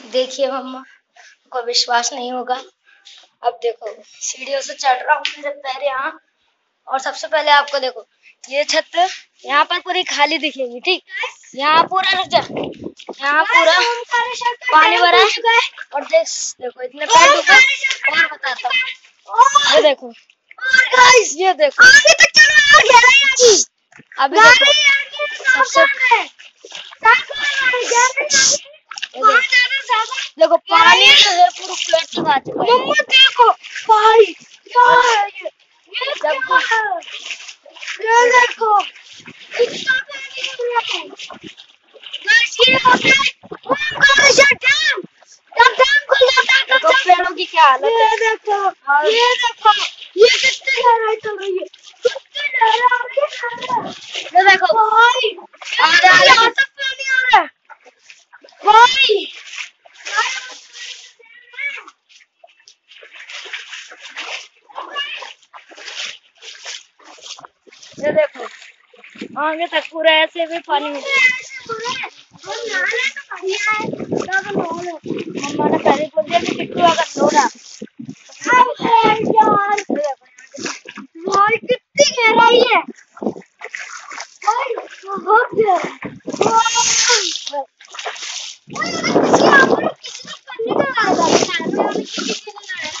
देखिए मम्मा को विश्वास नहीं होगा। अब देखो, सीढ़ियों से चढ़ रहा हूँ मेरे पैर यहाँ। और सबसे पहले आपको देखो, ये छत यहाँ पर पूरी खाली दिखेगी, ठीक? यहाँ पूरा रुक जा यहाँ पूरा पानी भरा। है और देख, देखो, इतने पैर और बताता हूँ। ये देखो ये देखो। अभी देखो, सबसे देखो पानी है पूरा आ चुका है मम्मा देखो भाई क्या है ये ये क्या है? ये देखो कितना पानी हो रहा है गाइस ये होता है ओमकारेश्वर डैम जब डैम खुल जाता है तब पेड़ों की क्या हालत ये देखो ये देखो ये कितनी चल रही है रही है देखो भाई आ रहा है। पानी आ रहा है भाई ये देखो। आगे तक पूरा ऐसे भी पानी में। कितनी गहराई है भाई बहुत गहराई भाई किसी आप लोग किसी ने पन्नी का लाया था कैमरे वाले किसी ने लाया था